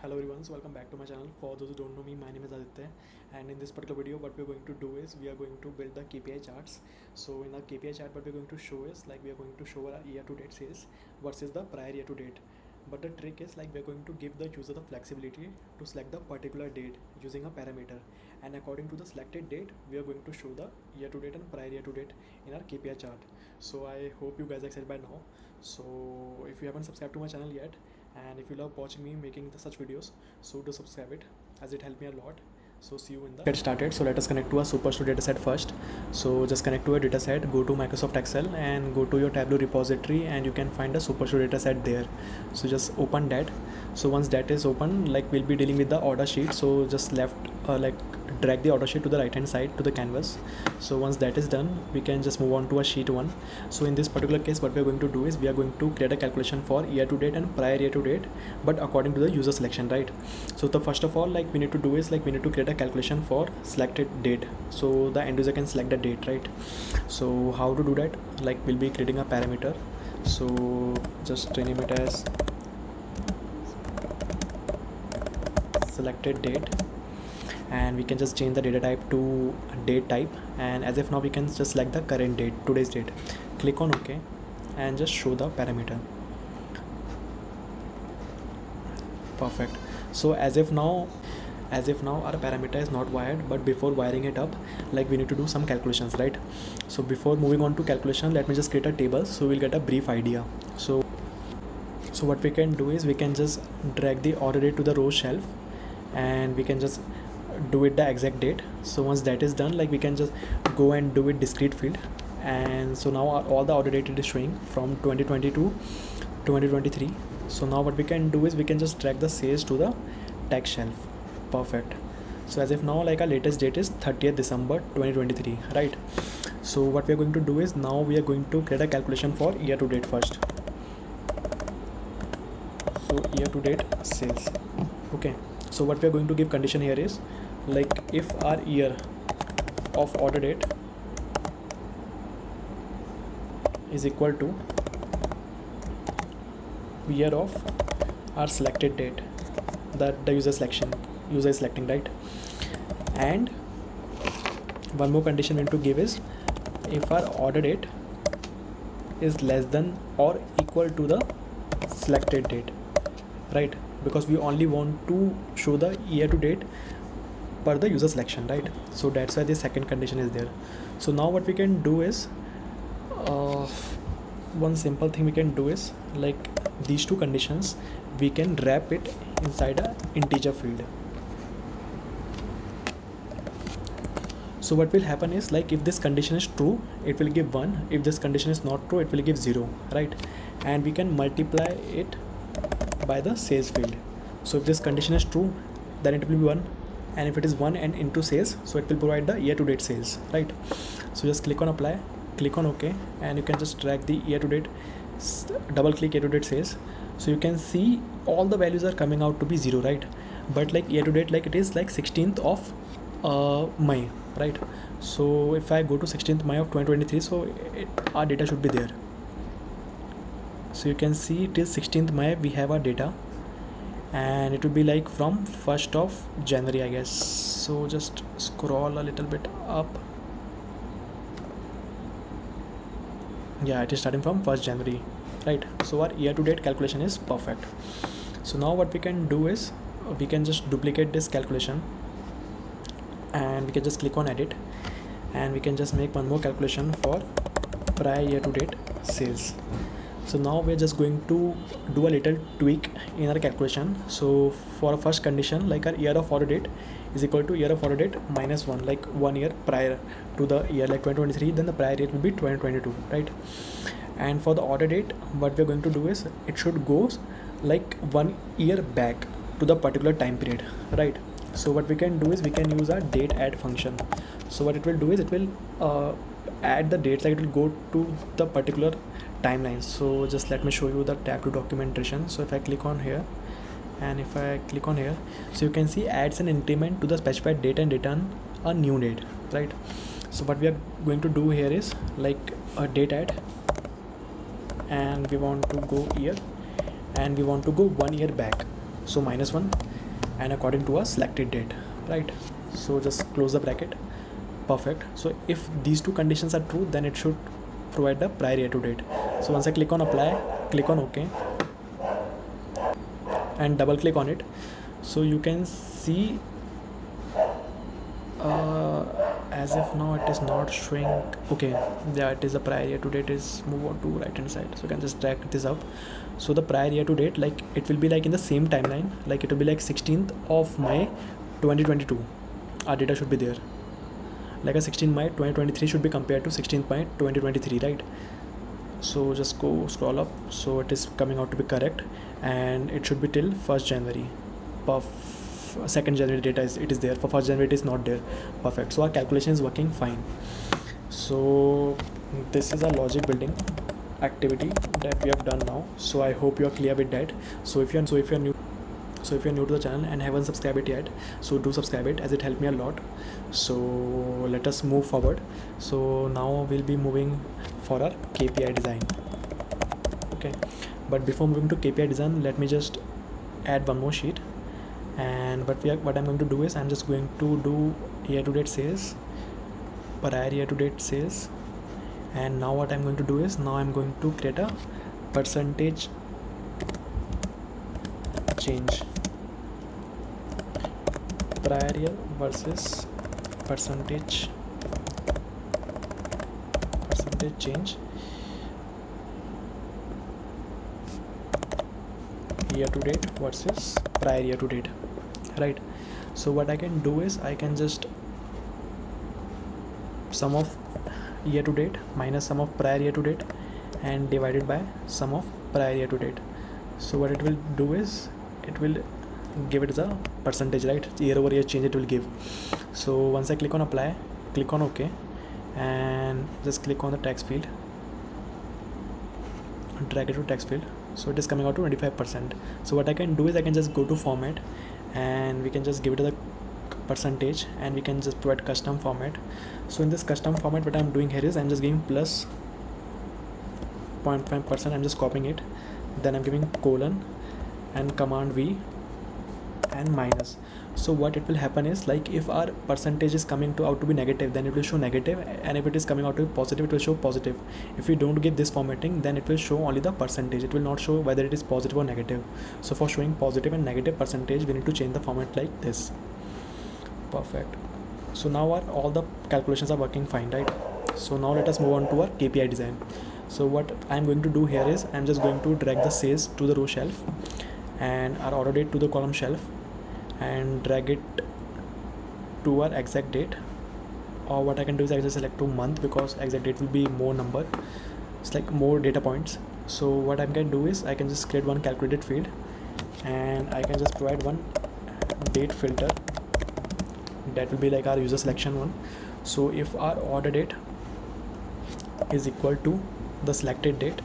hello everyone so welcome back to my channel. For those who don't know me my name is aditya. And in this particular video what we're going to do is we are going to build the kpi charts. So in the kpi chart what we're going to show is like we are going to show our year to date sales versus the prior year to date but the trick is like we're going to give the user the flexibility to select the particular date using a parameter. And according to the selected date we are going to show the year to date and prior year to date in our kpi chart. So i hope you guys are excited by now. So if you haven't subscribed to my channel yet and if you love watching me making the such videos so do subscribe it as it helped me a lot. So see you in the get started. So let us connect to a superstore dataset first. So just connect to a dataset go to microsoft excel and go to your tableau repository and you can find a superstore dataset there. So just open that. So once that is open like we'll be dealing with the order sheet. So just left uh, like drag the order sheet to the right hand side to the canvas. So once that is done we can just move on to a sheet one. So in this particular case what we are going to do is we are going to create a calculation for year to date and prior year to date but according to the user selection right? So the first of all like we need to do is like we need to create a calculation for selected date. So the end user can select the date right? So how to do that? Like we'll be creating a parameter. So just rename it as selected date and we can just change the data type to date type. And as if now we can just select the current date today's date. Click on ok and just show the parameter. Perfect. So as if now as if now our parameter is not wired but before wiring it up like we need to do some calculations right? So before moving on to calculation let me just create a table. So we'll get a brief idea. So so what we can do is we can just drag the order date to the row shelf and we can just do it the exact date. So once that is done like we can just go and do it discrete field. And so now all the order date is showing from 2022 to 2023 so now what we can do is we can just drag the sales to the text shelf. Perfect. So as if now like our latest date is 30th december 2023 right? So what we are going to do is now we are going to create a calculation for year to date first. So year to date sales. Okay. So what we are going to give condition here is like if our year of order date is equal to year of our selected date that the user selection user is selecting right? And one more condition we need to give is if our order date is less than or equal to the selected date right? Because we only want to show the year to date per the user selection right? So that's why the second condition is there. So now what we can do is uh, one simple thing we can do is like these two conditions we can wrap it inside a integer field. So what will happen is like if this condition is true it will give 1 if this condition is not true it will give 0 right? And we can multiply it by the sales field. So if this condition is true then it will be 1 and if it is 1 and into sales so it will provide the year to date sales right? So just click on apply click on ok and you can just drag the year to date double click year to date sales. So you can see all the values are coming out to be 0 right? But like year to date like it is like 16th of uh, May right? So if I go to 16th May of 2023 so it, our data should be there. So you can see till 16th May we have our data and it will be like from 1st of January I guess. So just scroll a little bit up. Yeah it is starting from 1st January right? So our year to date calculation is perfect. So now what we can do is we can just duplicate this calculation. And we can just click on edit. And we can just make one more calculation for prior year to date sales so now we're just going to do a little tweak in our calculation. So for our first condition like our year of order date is equal to year of order date minus one like one year prior to the year like 2023 then the prior year will be 2022 right? And for the order date what we're going to do is it should go like one year back to the particular time period right? So what we can do is we can use our date add function. So what it will do is it will uh, add the dates like it will go to the particular timeline. So just let me show you the Tableau documentation. So if i click on here and if i click on here so you can see adds an increment to the specified date and return a new date right? So what we are going to do here is like a date add and we want to go here and we want to go one year back. So minus 1 and according to a selected date right? So just close the bracket. Perfect. So if these two conditions are true then it should provide the prior year to date. So once i click on apply click on ok and double click on it. So you can see uh, as if now it is not showing okay yeah it is a prior year to date is move on to right hand side. So you can just drag this up. So the prior year to date like it will be like in the same timeline like it will be like 16th of May 2022 our data should be there like a 16 May 2023 should be compared to 16th May 2023 right? So just go scroll up. So it is coming out to be correct. And it should be till 1st January. Puff second January data is it is there. For 1st January it is not there. Perfect. So our calculation is working fine. So this is a logic building activity that we have done now. So i hope you are clear with that. So if you're so if you're new so if you're new to the channel and haven't subscribed it yet so do subscribe it as it helped me a lot. So let us move forward. So now we'll be moving for our kpi design. Okay. But before moving to kpi design let me just add one more sheet. And but we are, what i'm going to do is i'm just going to do year to date sales prior year to date sales. And now what I'm going to do is now I'm going to create a percentage change prior year versus percentage percentage change. Year to date versus prior year to date right? So what I can do is I can just sum of year to date minus sum of prior year to date and divided by sum of prior year to date. So what it will do is it will give it a percentage right? Year over year change it will give. So once i click on apply click on ok and just click on the text field. Drag it to text field. So it is coming out to 25 percent. So what i can do is i can just go to format and we can just give it a percentage and we can just provide custom format. So in this custom format what i'm doing here is i'm just giving plus plus 0.5 percent. I'm just copying it. Then i'm giving colon and command v and minus. So what it will happen is like if our percentage is coming to out to be negative then it will show negative and if it is coming out to be positive it will show positive. If we don't give this formatting then it will show only the percentage. It will not show whether it is positive or negative. So for showing positive and negative percentage we need to change the format like this. Perfect. So now our all the calculations are working fine right? So now let us move on to our kpi design. So what i'm going to do here is i'm just going to drag the sales to the row shelf and our ordered date to the column shelf and drag it to our exact date. Or what i can do is i just select to month because exact date will be more number it's like more data points. So what i can do is i can just create one calculated field and i can just provide one date filter. That will be like our user selection one. So if our order date is equal to the selected date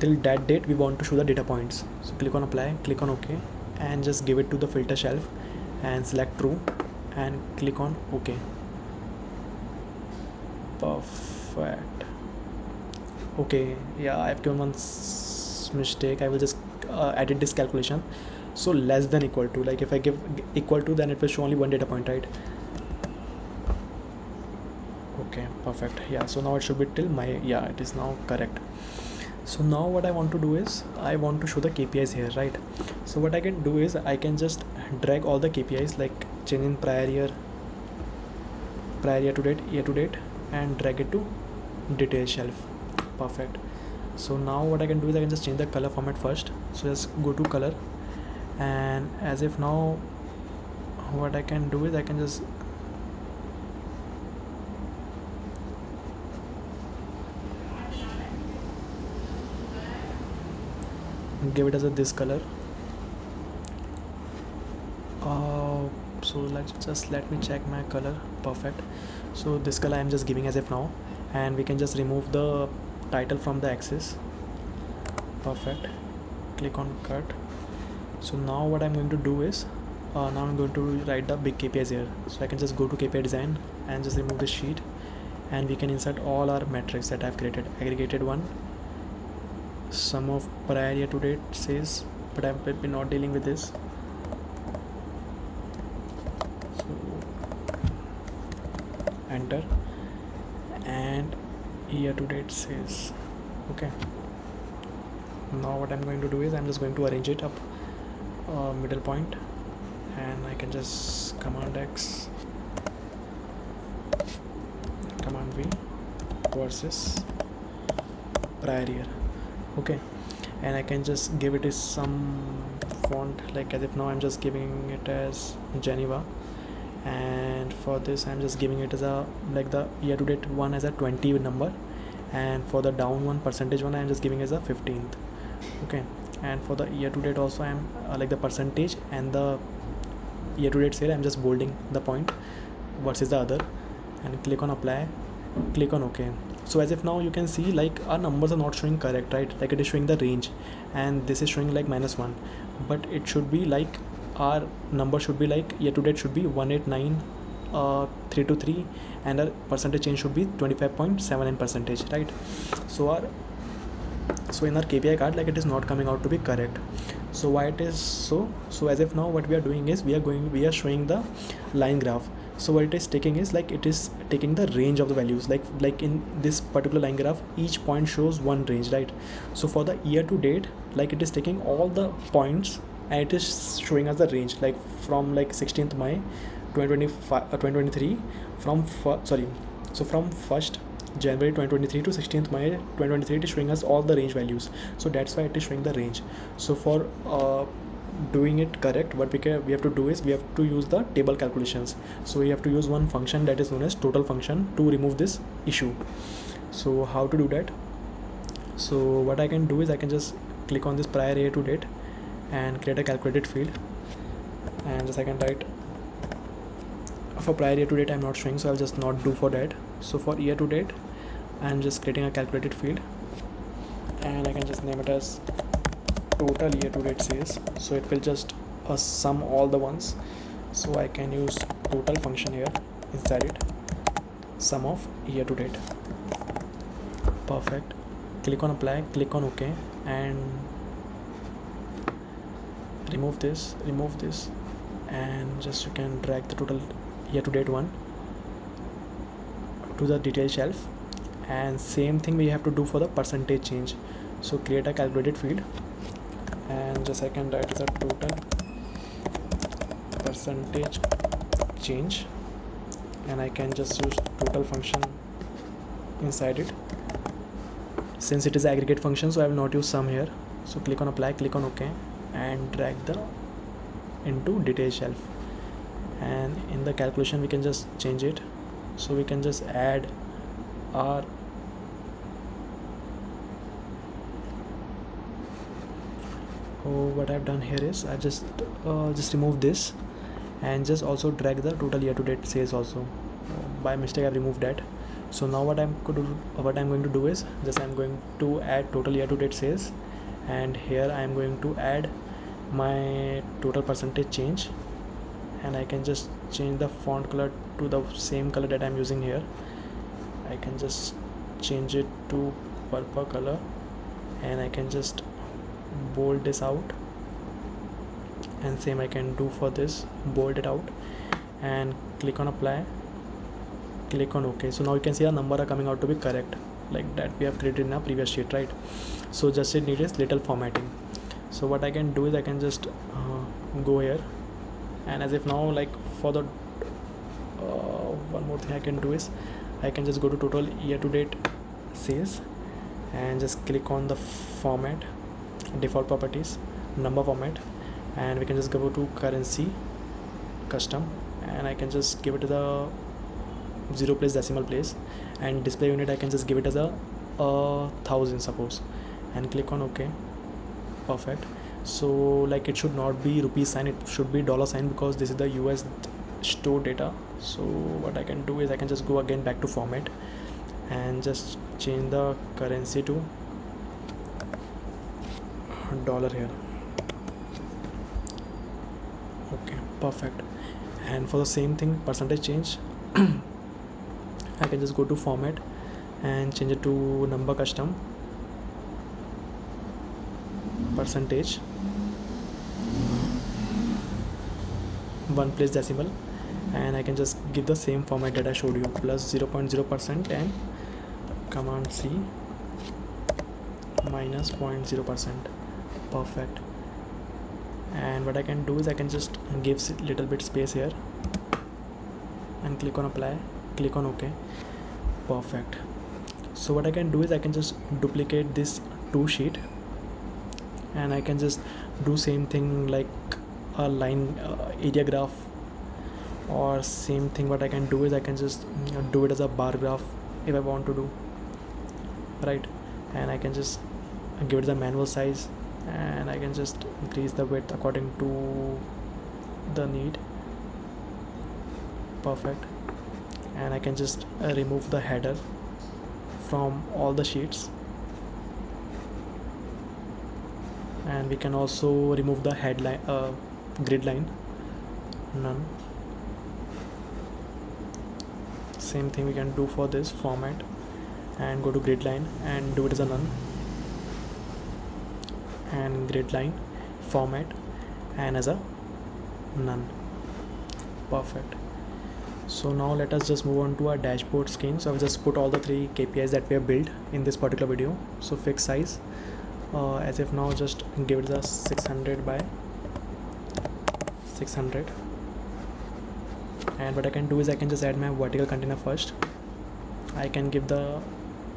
till that date we want to show the data points. So click on apply click on ok and just give it to the filter shelf and select true and click on ok perfect. Okay yeah i've given one mistake. I will just uh, edit this calculation. So less than equal to like if i give equal to then it will show only one data point right? Okay perfect. Yeah so now it should be till my yeah it is now correct so now what i want to do is i want to show the kpis here right? So what i can do is i can just drag all the kpis like change in prior year prior year to date year to date and drag it to detail shelf. Perfect. So now what i can do is i can just change the color format first. So just go to color. And as if now what I can do is I can just give it as a this color. Uh, so let's just let me check my color. Perfect. So this color I'm just giving as if now. And we can just remove the title from the axis. Perfect. Click on cut. So now what I'm going to do is uh, now I'm going to write the big KPIs here. So I can just go to KPI design and just remove the sheet. And we can insert all our metrics that I've created. Aggregated one sum of prior year to date says but i have been not dealing with this. So enter. And year to date says okay. Now what i'm going to do is i'm just going to arrange it up uh, middle point. And i can just command x command v versus prior year okay. And I can just give it some font like as if now I'm just giving it as Geneva. And for this I'm just giving it as a like the year to date one as a 20 number. And for the down one percentage one I'm just giving as a 15th okay. And for the year to date also I'm uh, like the percentage and the year to date sale I'm just bolding the point versus the other. And click on apply. Click on ok so as if now you can see like our numbers are not showing correct right? Like it is showing the range. And this is showing like minus 1 but it should be like our number should be like year to date should be 189 uh, 323 and our percentage change should be 25.79 percentage right? So our so in our KPI card like it is not coming out to be correct. So why it is so? So as if now what we are doing is we are going we are showing the line graph so what it is taking is like it is taking the range of the values. Like like in this particular line graph each point shows one range right? So for the year to date like it is taking all the points and it is showing us the range. Like from like 16th May 2025 uh, 2023 from sorry so from 1st January 2023 to 16th May 2023 it is showing us all the range values. So that's why it is showing the range. So for uh, doing it correct what we, can, we have to do is we have to use the table calculations. So we have to use one function that is known as total function to remove this issue. So how to do that? So what I can do is I can just click on this prior year to date and create a calculated field. And just I can write for prior year to date I'm not showing so I'll just not do for that. So for year to date I'm just creating a calculated field. And I can just name it as total year to date sales. So it will just uh, sum all the ones. So I can use total function here. Inside it? Sum of year to date. Perfect. Click on apply click on ok and remove this remove this and just you can drag the total year to date one to the detail shelf. And same thing we have to do for the percentage change. So create a calculated field and just I can write the total percentage change. And I can just use total function inside it. Since it is aggregate function so I will not use sum here. So click on apply click on ok and drag the into detail shelf. And in the calculation we can just change it. So we can just add our oh what I've done here is I just uh, just remove this and just also drag the total year to date sales also. By mistake I've removed that. So now what I'm what I'm going to do is just I'm going to add total year to date sales and here I'm going to add my total percentage change and I can just change the font color to the same color that I'm using here. I can just change it to purple color and I can just bold this out. And same I can do for this bold it out. And click on apply. Click on ok so now you can see our number are coming out to be correct. Like that we have created in our previous sheet right? So just it needs little formatting. So what I can do is I can just uh, go here. And as if now like for the uh, one more thing I can do is I can just go to total year to date sales and just click on the format default properties number format and we can just go to currency custom and I can just give it to the zero place decimal place. And display unit I can just give it as a, a thousand suppose and click on ok perfect. So like it should not be rupee sign it should be dollar sign because this is the US store data. So what I can do is I can just go again back to format and just change the currency to dollar here. Okay perfect. And for the same thing percentage change I can just go to format and change it to number custom. Percentage. One place decimal. And I can just give the same format that I showed you plus 0.0% and command C minus 0.0% perfect. And what I can do is I can just give little bit space here and click on apply click on ok perfect. So what I can do is I can just duplicate this two sheet and I can just do same thing like a line uh, area graph or same thing what I can do is I can just do it as a bar graph if I want to do right? And I can just give it the manual size and I can just increase the width according to the need. Perfect. And I can just uh, remove the header from all the sheets. And we can also remove the headline uh, grid line. None. Same thing we can do for this format. And go to grid line and do it as a none and grid line format and as a none. Perfect. So now let us just move on to our dashboard screen. So i've just put all the three kpis that we have built in this particular video. So fix size uh, as if now just give it the 600 by 600 and what I can do is I can just add my vertical container first. I can give the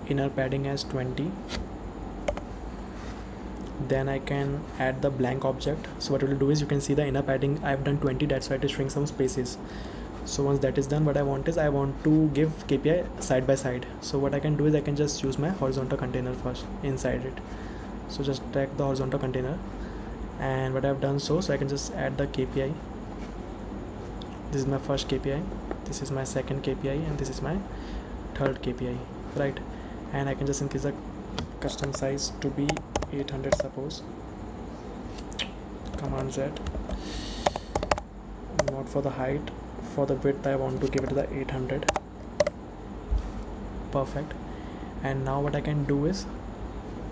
inner padding as 20 then I can add the blank object. So what it will do is you can see the inner padding. I've done 20 that's why it is showing some spaces. So once that is done what I want is I want to give KPI side by side. So what I can do is I can just use my horizontal container first inside it. So just drag the horizontal container and what I've done so so I can just add the KPI this is my first KPI this is my second KPI and this is my third KPI right? And I can just increase the custom size to be 800 suppose. Command Z. Not for the height for the width I want to give it the 800 perfect. And now what I can do is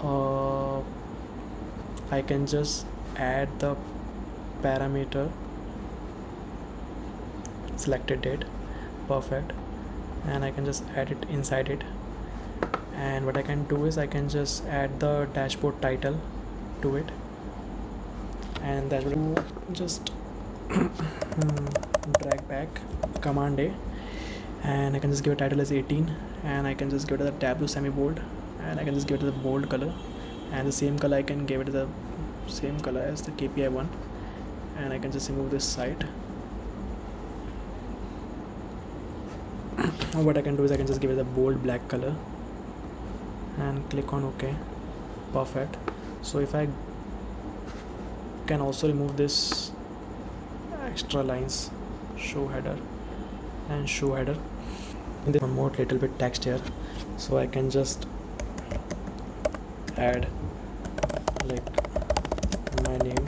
uh, I can just add the parameter selected date. Perfect. And I can just add it inside it and what I can do is I can just add the dashboard title to it. And that will just drag back command A. And I can just give a title as 18 and I can just give it a tableau semi bold and I can just give it the bold color. And the same color I can give it the same color as the KPI one. And I can just remove this side. What I can do is I can just give it a bold black color and click on OK. Perfect. So if I can also remove this extra lines show header and show header. One more little bit text here. So I can just add like my name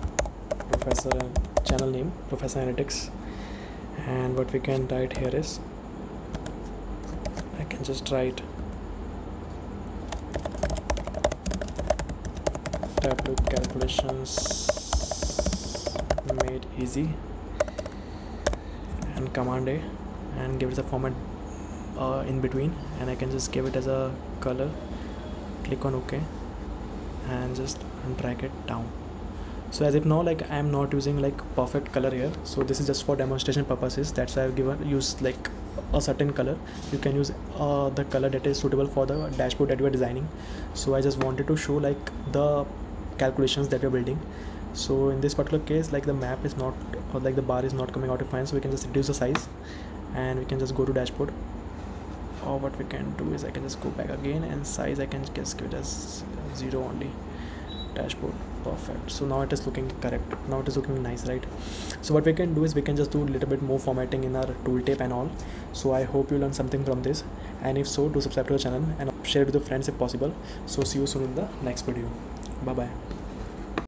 professor uh, channel name professor analytics. And what we can write here is I can just write tableau calculations made easy and command A and give it a format uh, in between. And I can just give it as a color click on OK and just drag it down. So as if now like I am not using like perfect color here. So this is just for demonstration purposes. That's why I've given used like a certain color. You can use uh, the color that is suitable for the dashboard that you are designing. So I just wanted to show like the calculations that you're building. So in this particular case like the map is not or like the bar is not coming out of fine so we can just reduce the size and we can just go to dashboard. Or what we can do is I can just go back again and size I can just give it as zero only. Dashboard perfect. So now it is looking correct. Now it is looking nice right? So what we can do is we can just do a little bit more formatting in our tooltip and all. So i hope you learned something from this. And if so do subscribe to the channel and share it with your friends if possible. So see you soon in the next video 拜拜